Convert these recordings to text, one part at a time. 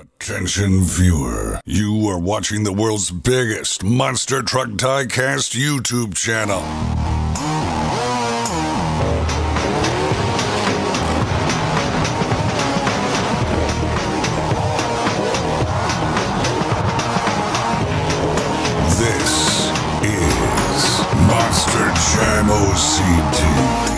Attention viewer, you are watching the world's biggest Monster Truck Diecast YouTube channel. This is Monster Jam OCD.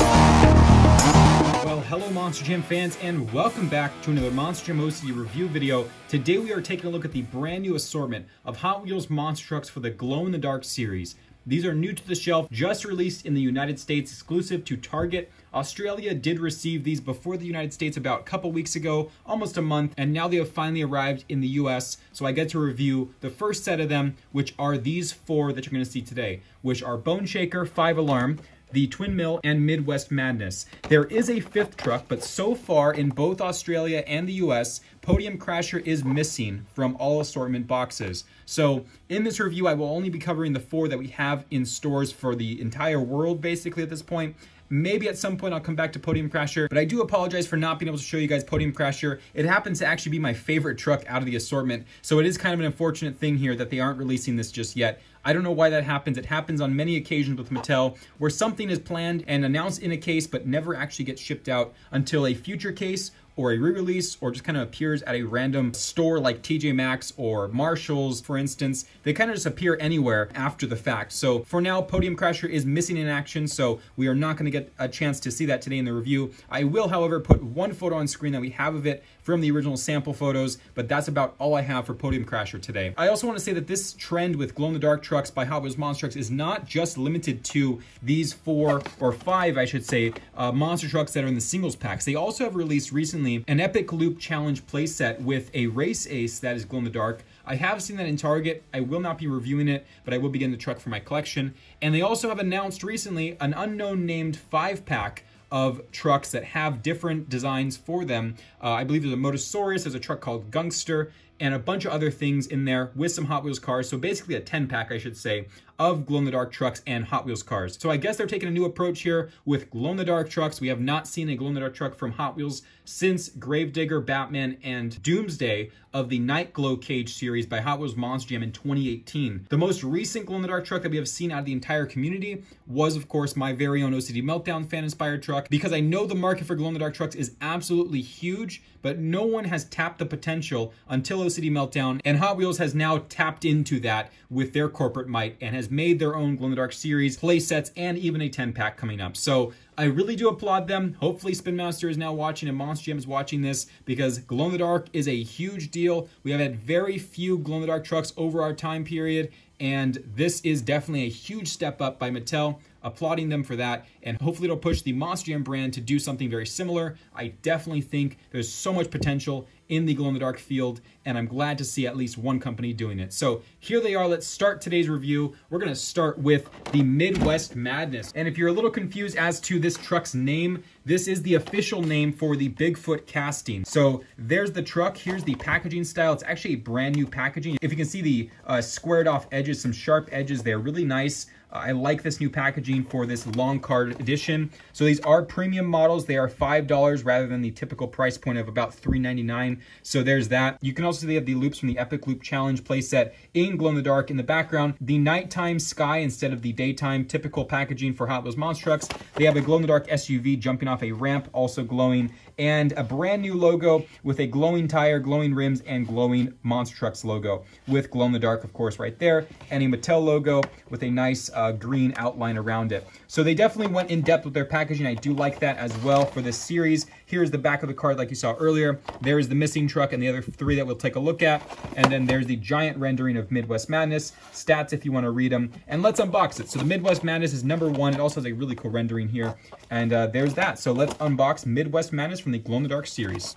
Hello Monster Jam fans and welcome back to another Monster Jam OCD review video. Today we are taking a look at the brand new assortment of Hot Wheels monster trucks for the Glow in the Dark series. These are new to the shelf, just released in the United States, exclusive to Target. Australia did receive these before the United States about a couple weeks ago, almost a month, and now they have finally arrived in the US. So I get to review the first set of them, which are these four that you're going to see today, which are Bone Shaker, 5 Alarm, the Twin Mill, and Midwest Madness. There is a fifth truck, but so far in both Australia and the US, Podium Crasher is missing from all assortment boxes. So in this review, I will only be covering the four that we have in stores for the entire world, basically, at this point. Maybe at some point I'll come back to Podium Crasher, but I do apologize for not being able to show you guys Podium Crasher. It happens to actually be my favorite truck out of the assortment, so it is kind of an unfortunate thing here that they aren't releasing this just yet. I don't know why that happens. It happens on many occasions with Mattel where something is planned and announced in a case but never actually gets shipped out until a future case or a re-release or just kind of appears at a random store like TJ Maxx or Marshalls, for instance. They kind of just appear anywhere after the fact. So for now, Podium Crasher is missing in action, so we are not going to get a chance to see that today in the review. I will, however, put one photo on screen that we have of it from the original sample photos, but that's about all I have for Podium Crasher today. I also want to say that this trend with glow-in-the-dark trucks by Hot Wheels Monster Trucks is not just limited to these four, or five, I should say, uh, monster trucks that are in the singles packs. They also have released recently an Epic Loop Challenge playset with a race ace that is glow in the dark. I have seen that in Target. I will not be reviewing it, but I will be getting the truck for my collection. And they also have announced recently an unknown named five pack of trucks that have different designs for them. Uh, I believe there's a Motosaurus, there's a truck called Gunkster, and a bunch of other things in there with some Hot Wheels cars. So basically a 10 pack, I should say, of glow-in-the-dark trucks and Hot Wheels cars. So I guess they're taking a new approach here with glow-in-the-dark trucks. We have not seen a glow-in-the-dark truck from Hot Wheels since Gravedigger, Batman, and Doomsday of the Night Glow Cage series by Hot Wheels Monster Jam in 2018. The most recent glow-in-the-dark truck that we have seen out of the entire community was, of course, my very own OCD Meltdown fan-inspired truck, because I know the market for glow-in-the-dark trucks is absolutely huge, but no one has tapped the potential until OCD Meltdown, and Hot Wheels has now tapped into that with their corporate might and has made their own glow-in-the-dark series, play sets, and even a 10-pack coming up. So I really do applaud them. Hopefully Spin Master is now watching and Monster Jam is watching this because glow-in-the-dark is a huge deal. We have had very few glow-in-the-dark trucks over our time period, and this is definitely a huge step up by Mattel applauding them for that, and hopefully it'll push the Monster Jam brand to do something very similar. I definitely think there's so much potential in the glow-in-the-dark field, and I'm glad to see at least one company doing it. So here they are. Let's start today's review. We're going to start with the Midwest Madness. And if you're a little confused as to this truck's name, this is the official name for the Bigfoot casting. So there's the truck. Here's the packaging style. It's actually a brand new packaging. If you can see the uh, squared off edges, some sharp edges there, really nice. Uh, I like this new packaging for this long card edition. So these are premium models. They are $5 rather than the typical price point of about $3.99. So there's that. You can also see they have the loops from the Epic Loop Challenge playset in glow in the dark in the background. The nighttime sky instead of the daytime typical packaging for Hot Wheels Monster Trucks. They have a glow in the dark SUV jumping off a ramp, also glowing, and a brand new logo with a glowing tire, glowing rims, and glowing Monster Trucks logo with glow in the dark, of course, right there, and a Mattel logo with a nice uh, green outline around it. So they definitely went in depth with their packaging. I do like that as well for this series. Here's the back of the card like you saw earlier. There's the missing truck and the other three that we'll take a look at. And then there's the giant rendering of Midwest Madness. Stats if you want to read them. And let's unbox it. So the Midwest Madness is number one. It also has a really cool rendering here. And uh, there's that. So let's unbox Midwest Madness from the glow-in-the-dark series.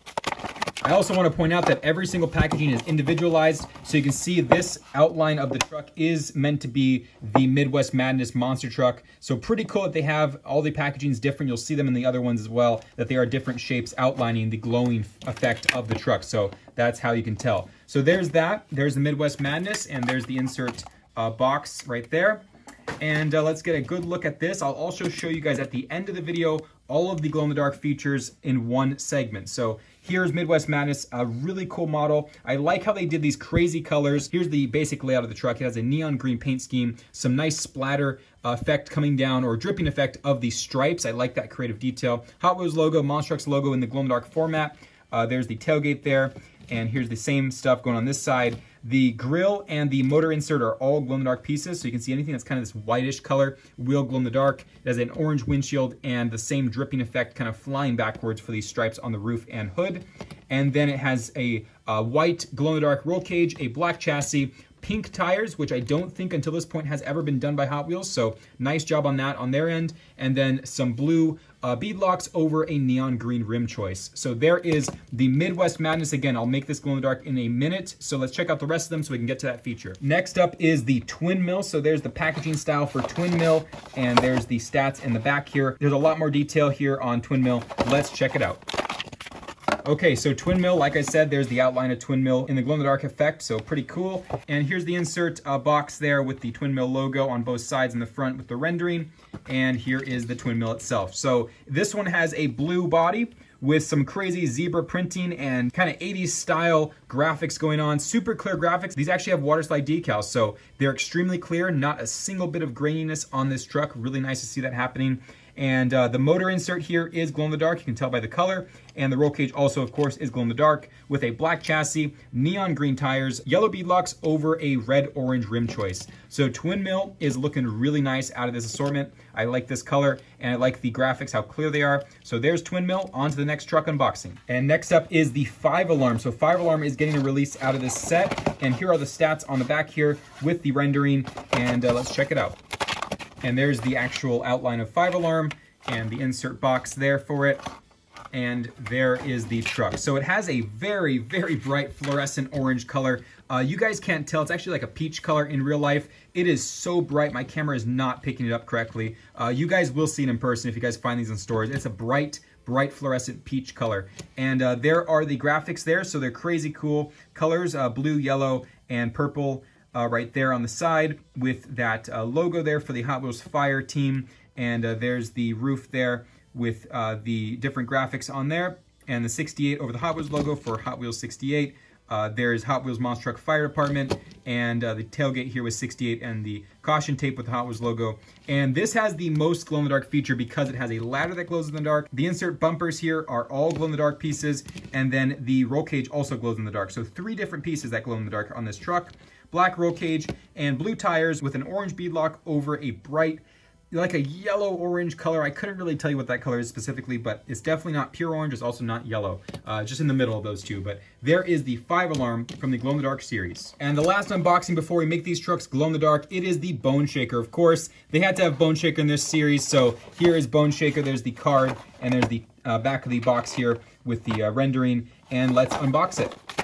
I also want to point out that every single packaging is individualized, so you can see this outline of the truck is meant to be the Midwest Madness monster truck. So pretty cool that they have all the packaging is different. You'll see them in the other ones as well, that they are different shapes outlining the glowing effect of the truck. So that's how you can tell. So there's that. There's the Midwest Madness, and there's the insert uh, box right there. And uh, let's get a good look at this. I'll also show you guys at the end of the video all of the glow-in-the-dark features in one segment. So Here's Midwest Madness, a really cool model. I like how they did these crazy colors. Here's the basic layout of the truck. It has a neon green paint scheme, some nice splatter effect coming down or dripping effect of the stripes. I like that creative detail. Hot Wheels logo, Monstrucks logo in the glow-in-the-dark format. Uh, there's the tailgate there, and here's the same stuff going on this side. The grill and the motor insert are all glow-in-the-dark pieces, so you can see anything that's kind of this whitish color will glow in the dark. It has an orange windshield and the same dripping effect kind of flying backwards for these stripes on the roof and hood. And then it has a, a white glow-in-the-dark roll cage, a black chassis, pink tires, which I don't think until this point has ever been done by Hot Wheels. So nice job on that on their end. And then some blue uh, bead locks over a neon green rim choice. So there is the Midwest Madness. Again, I'll make this glow in the dark in a minute. So let's check out the rest of them so we can get to that feature. Next up is the twin mill. So there's the packaging style for twin mill and there's the stats in the back here. There's a lot more detail here on twin mill. Let's check it out. Okay, so Twin Mill, like I said, there's the outline of Twin Mill in the glow-in-the-dark effect, so pretty cool. And here's the insert uh, box there with the Twin Mill logo on both sides in the front with the rendering. And here is the Twin Mill itself. So this one has a blue body with some crazy zebra printing and kind of 80s style graphics going on. Super clear graphics. These actually have water slide decals, so they're extremely clear. Not a single bit of graininess on this truck. Really nice to see that happening. And uh, the motor insert here is glow in the dark. You can tell by the color. And the roll cage also, of course, is glow in the dark with a black chassis, neon green tires, yellow bead locks over a red orange rim choice. So Twin Mill is looking really nice out of this assortment. I like this color and I like the graphics, how clear they are. So there's Twin Mill, on to the next truck unboxing. And next up is the Five Alarm. So Five Alarm is getting a release out of this set. And here are the stats on the back here with the rendering. And uh, let's check it out. And there's the actual outline of Five Alarm and the insert box there for it. And there is the truck. So it has a very, very bright fluorescent orange color. Uh, you guys can't tell, it's actually like a peach color in real life. It is so bright, my camera is not picking it up correctly. Uh, you guys will see it in person if you guys find these in stores. It's a bright, bright fluorescent peach color. And uh, there are the graphics there, so they're crazy cool colors, uh, blue, yellow, and purple uh, right there on the side with that uh, logo there for the Hot Wheels Fire team. And uh, there's the roof there with uh, the different graphics on there. And the 68 over the Hot Wheels logo for Hot Wheels 68. Uh, there's Hot Wheels Monster Truck Fire Department, and uh, the tailgate here was 68, and the caution tape with the Hot Wheels logo. And this has the most glow-in-the-dark feature because it has a ladder that glows in the dark. The insert bumpers here are all glow-in-the-dark pieces, and then the roll cage also glows in the dark. So three different pieces that glow in the dark on this truck black roll cage, and blue tires with an orange beadlock over a bright like a yellow orange color. I couldn't really tell you what that color is specifically, but it's definitely not pure orange. It's also not yellow, uh, just in the middle of those two. But there is the five alarm from the glow in the dark series. And the last unboxing before we make these trucks glow in the dark, it is the Bone Shaker. Of course, they had to have Bone Shaker in this series. So here is Bone Shaker. There's the card and there's the uh, back of the box here with the uh, rendering. And let's unbox it.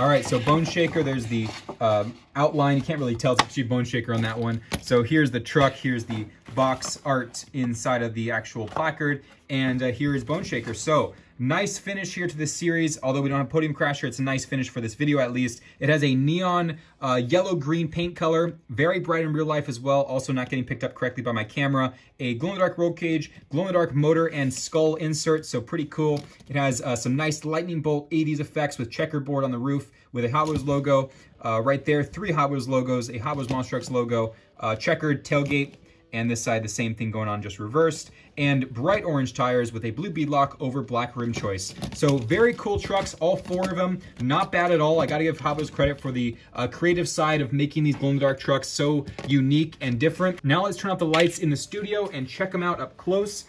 All right, so Bone Shaker, there's the um, outline. You can't really tell, it's actually Bone Shaker on that one. So here's the truck, here's the box art inside of the actual placard, and uh, here is Bone Shaker. So Nice finish here to this series. Although we don't have Podium Crasher, it's a nice finish for this video at least. It has a neon uh, yellow-green paint color, very bright in real life as well, also not getting picked up correctly by my camera. A glow-in-the-dark roll cage, glow-in-the-dark motor and skull insert, so pretty cool. It has uh, some nice lightning bolt 80s effects with checkerboard on the roof with a Hot Wheels logo uh, right there. Three Hot Wheels logos, a Hot Wheels Monster Trucks logo, uh, checkered tailgate, and this side the same thing going on just reversed. And bright orange tires with a blue beadlock over black rim choice. So very cool trucks all four of them. Not bad at all. I gotta give Hot credit for the uh, creative side of making these glow in the dark trucks so unique and different. Now let's turn off the lights in the studio and check them out up close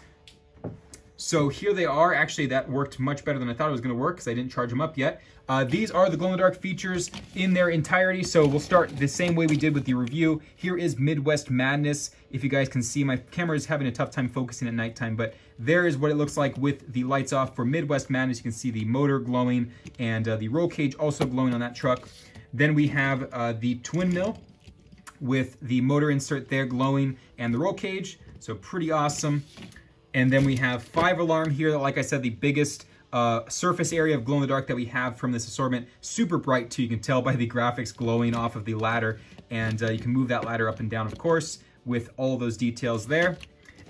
so here they are. Actually, that worked much better than I thought it was going to work because I didn't charge them up yet. Uh, these are the glow-in-the-dark features in their entirety. So we'll start the same way we did with the review. Here is Midwest Madness. If you guys can see, my camera is having a tough time focusing at nighttime, but there is what it looks like with the lights off for Midwest Madness. You can see the motor glowing and uh, the roll cage also glowing on that truck. Then we have uh, the twin mill with the motor insert there glowing and the roll cage. So pretty awesome. And then we have five alarm here, like I said, the biggest uh, surface area of glow in the dark that we have from this assortment. Super bright too, you can tell by the graphics glowing off of the ladder. And uh, you can move that ladder up and down, of course, with all those details there.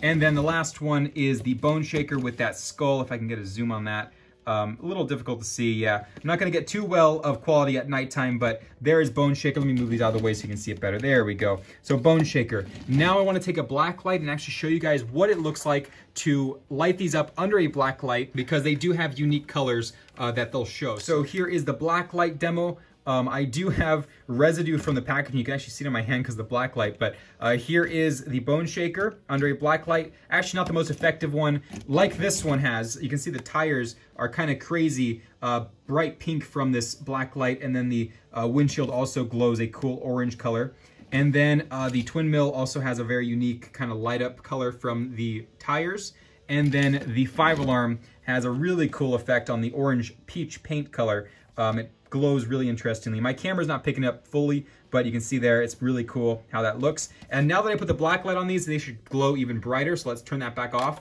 And then the last one is the Bone Shaker with that skull, if I can get a zoom on that. Um, a little difficult to see, yeah. I'm not gonna get too well of quality at nighttime, but there is Bone Shaker. Let me move these out of the way so you can see it better. There we go. So Bone Shaker. Now I wanna take a black light and actually show you guys what it looks like to light these up under a black light because they do have unique colors uh, that they'll show. So here is the black light demo. Um, I do have residue from the packaging. You can actually see it on my hand because the black light. But uh, here is the Bone Shaker under a black light. Actually not the most effective one like this one has. You can see the tires are kind of crazy uh, bright pink from this black light. And then the uh, windshield also glows a cool orange color. And then uh, the twin mill also has a very unique kind of light up color from the tires. And then the five alarm has a really cool effect on the orange peach paint color. Um, it glows really interestingly. My camera's not picking up fully, but you can see there, it's really cool how that looks. And now that I put the black light on these, they should glow even brighter. So let's turn that back off.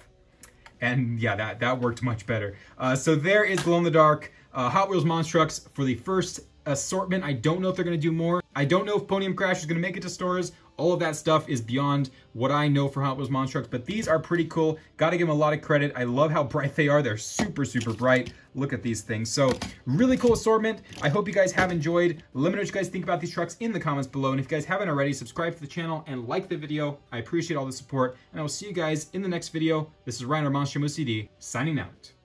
And yeah, that, that worked much better. Uh, so there is glow-in-the-dark uh, Hot Wheels Monster Trucks for the first assortment. I don't know if they're to do more. I don't know if Podium Crash is to make it to stores. All of that stuff is beyond what I know for Hot Wheels Monster Trucks, but these are pretty cool. Got to give them a lot of credit. I love how bright they are. They're super, super bright. Look at these things. So really cool assortment. I hope you guys have enjoyed. Let me know what you guys think about these trucks in the comments below. And if you guys haven't already, subscribe to the channel and like the video. I appreciate all the support. And I will see you guys in the next video. This is Ryan or Monster signing out.